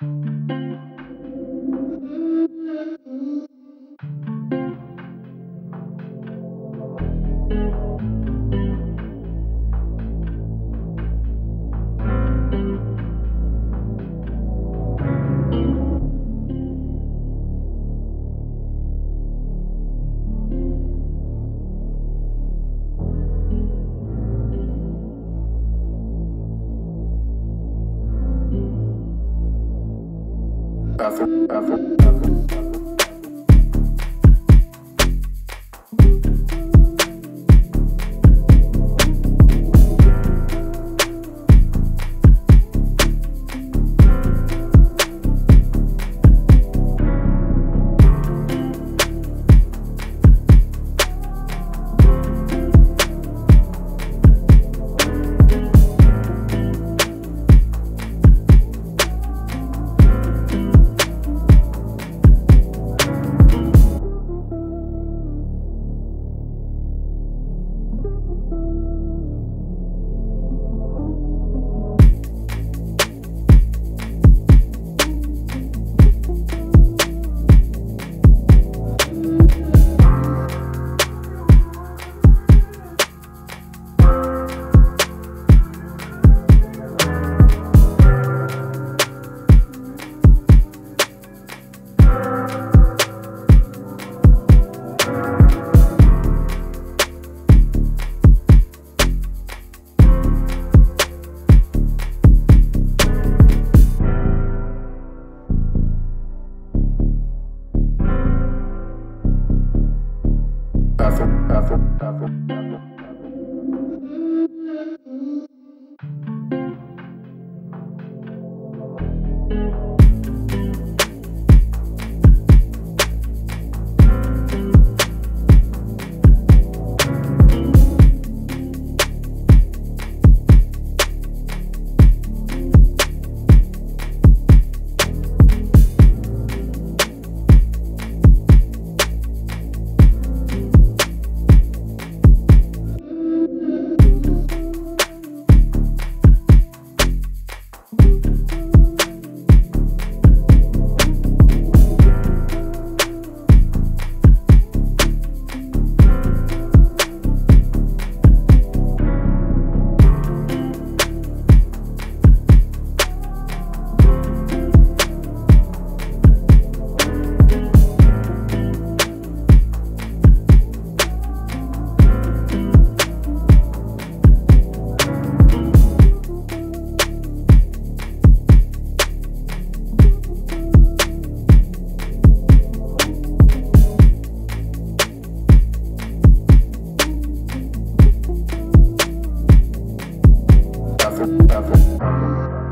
Bathroom, bathroom, bathroom, bathroom. Bathroom, Bathroom.